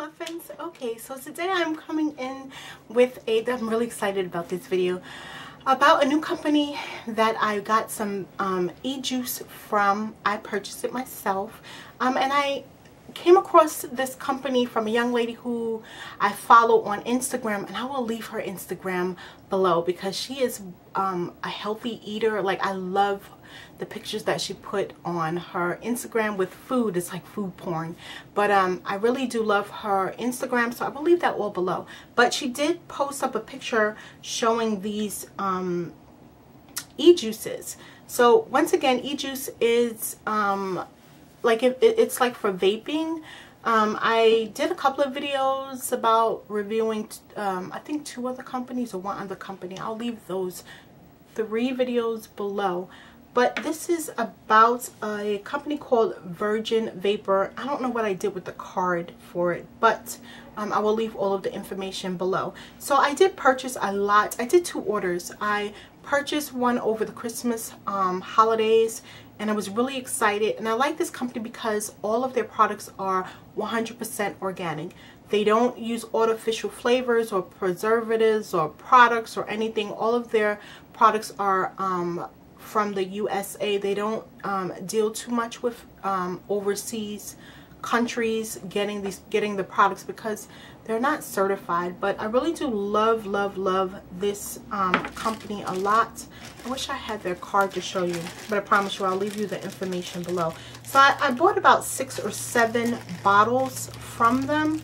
muffins? Okay so today I'm coming in with a I'm really excited about this video about a new company that I got some um, e-juice from. I purchased it myself um, and I came across this company from a young lady who I follow on Instagram and I will leave her Instagram below because she is um, a healthy eater. Like I love the pictures that she put on her Instagram with food. It's like food porn. But um, I really do love her Instagram, so I will leave that all below. But she did post up a picture showing these um, e-juices. So once again, e-juice is um, like it, it's like for vaping. Um, I did a couple of videos about reviewing, um, I think two other companies or one other company. I'll leave those three videos below but this is about a company called Virgin Vapor. I don't know what I did with the card for it, but um, I will leave all of the information below. So I did purchase a lot. I did two orders. I purchased one over the Christmas um, holidays and I was really excited. And I like this company because all of their products are 100% organic. They don't use artificial flavors or preservatives or products or anything. All of their products are um, from the USA. They don't um, deal too much with um, overseas countries getting these getting the products because they're not certified. But I really do love love love this um, company a lot. I wish I had their card to show you but I promise you I'll leave you the information below. So I, I bought about six or seven bottles from them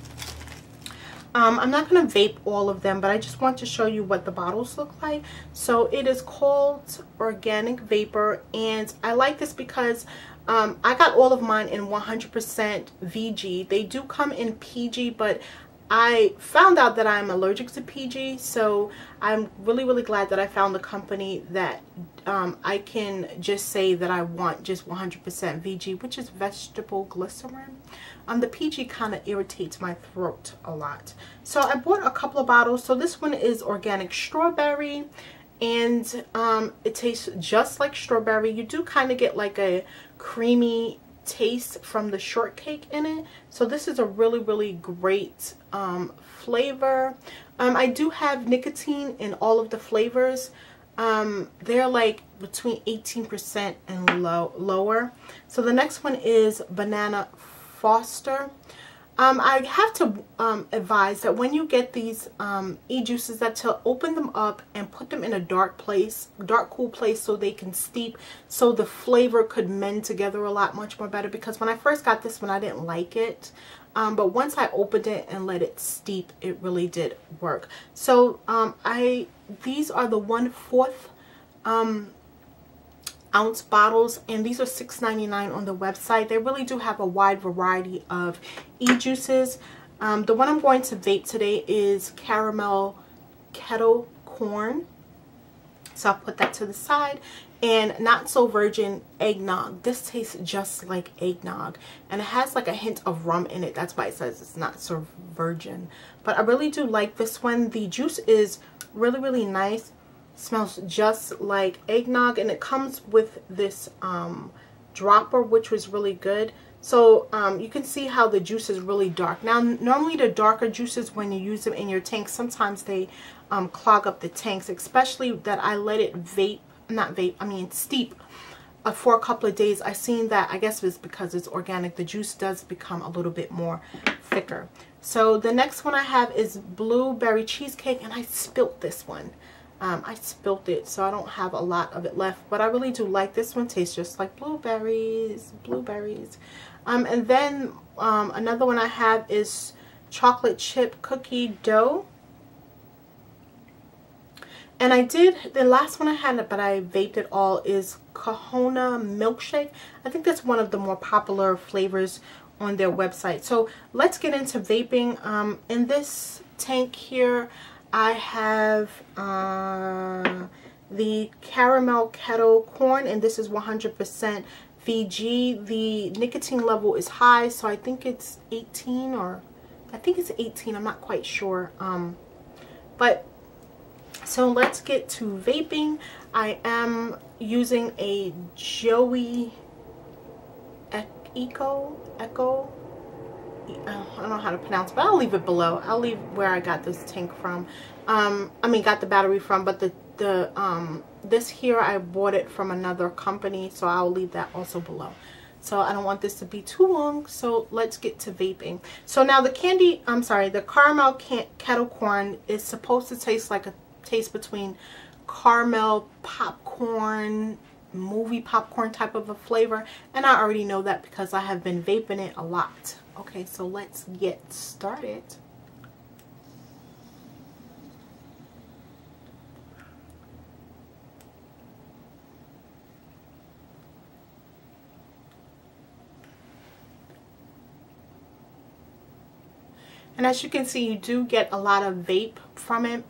um, I'm not going to vape all of them, but I just want to show you what the bottles look like. So it is called Organic Vapor, and I like this because um, I got all of mine in 100% VG. They do come in PG, but I found out that I'm allergic to PG, so I'm really, really glad that I found a company that um, I can just say that I want just 100% VG, which is vegetable glycerin. Um, the PG kind of irritates my throat a lot. So I bought a couple of bottles. So this one is organic strawberry and um, it tastes just like strawberry. You do kind of get like a creamy taste from the shortcake in it. So this is a really, really great um, flavor. Um, I do have nicotine in all of the flavors. Um, they're like between 18% and low, lower. So the next one is Banana Foster. Um, I have to um, advise that when you get these um, e-juices that to open them up and put them in a dark place, dark cool place so they can steep so the flavor could mend together a lot much more better because when I first got this one I didn't like it. Um, but once I opened it and let it steep, it really did work. So um, I these are the one-fourth um, ounce bottles and these are $6.99 on the website. They really do have a wide variety of e-juices. Um, the one I'm going to vape today is caramel kettle corn. So I'll put that to the side. And not so virgin eggnog. This tastes just like eggnog. And it has like a hint of rum in it. That's why it says it's not so virgin. But I really do like this one. The juice is really, really nice smells just like eggnog and it comes with this um, dropper which was really good. So um, you can see how the juice is really dark. Now normally the darker juices when you use them in your tank sometimes they um, clog up the tanks especially that I let it vape not vape I mean steep uh, for a couple of days. I seen that I guess it's because it's organic. The juice does become a little bit more thicker. So the next one I have is blueberry cheesecake and I spilt this one um, I spilt it, so I don't have a lot of it left. But I really do like this one. Tastes just like blueberries. Blueberries. Um, and then um, another one I have is chocolate chip cookie dough. And I did, the last one I had, but I vaped it all, is Kahuna Milkshake. I think that's one of the more popular flavors on their website. So let's get into vaping. Um, in this tank here, I have uh, the caramel kettle corn and this is 100% VG. The nicotine level is high so I think it's 18 or I think it's 18 I'm not quite sure um, but so let's get to vaping. I am using a Joey Eco Echo I don't know how to pronounce but I'll leave it below. I'll leave where I got this tank from. Um, I mean got the battery from but the the um, this here I bought it from another company so I'll leave that also below. So I don't want this to be too long so let's get to vaping. So now the candy I'm sorry the caramel can kettle corn is supposed to taste like a taste between caramel popcorn movie popcorn type of a flavor and I already know that because I have been vaping it a lot okay so let's get started And as you can see, you do get a lot of vape from it.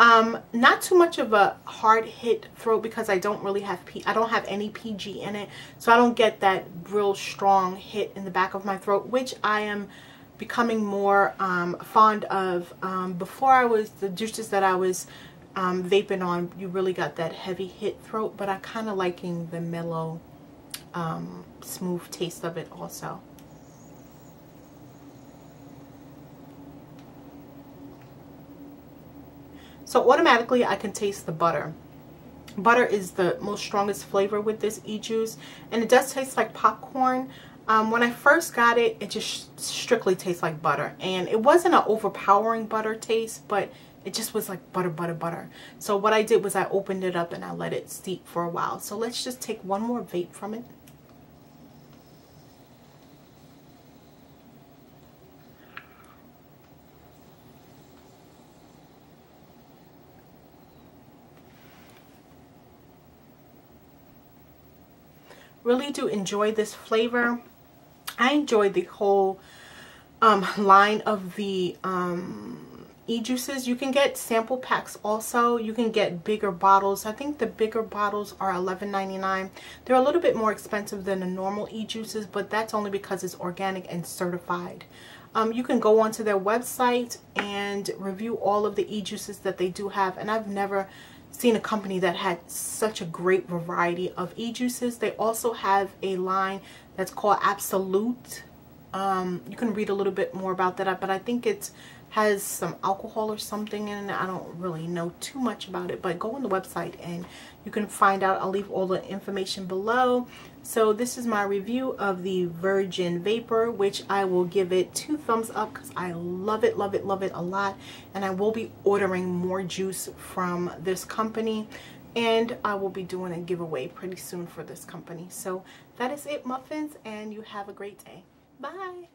Um, not too much of a hard hit throat because I don't really have P I don't have any PG in it. So I don't get that real strong hit in the back of my throat, which I am becoming more um, fond of. Um, before I was, the juices that I was um, vaping on, you really got that heavy hit throat, but I kind of liking the mellow, um, smooth taste of it also. So automatically I can taste the butter. Butter is the most strongest flavor with this e-juice and it does taste like popcorn. Um, when I first got it, it just strictly tastes like butter and it wasn't an overpowering butter taste, but it just was like butter, butter, butter. So what I did was I opened it up and I let it steep for a while. So let's just take one more vape from it. Really do enjoy this flavor. I enjoy the whole um, line of the um, e-juices. You can get sample packs also. You can get bigger bottles. I think the bigger bottles are $11.99. They're a little bit more expensive than the normal e-juices, but that's only because it's organic and certified. Um, you can go onto their website and review all of the e-juices that they do have. And I've never seen a company that had such a great variety of e-juices. They also have a line that's called Absolute. Um, you can read a little bit more about that, but I think it has some alcohol or something in it. I don't really know too much about it, but go on the website and you can find out. I'll leave all the information below. So this is my review of the Virgin Vapor, which I will give it two thumbs up because I love it, love it, love it a lot. And I will be ordering more juice from this company. And I will be doing a giveaway pretty soon for this company. So that is it, muffins, and you have a great day. Bye.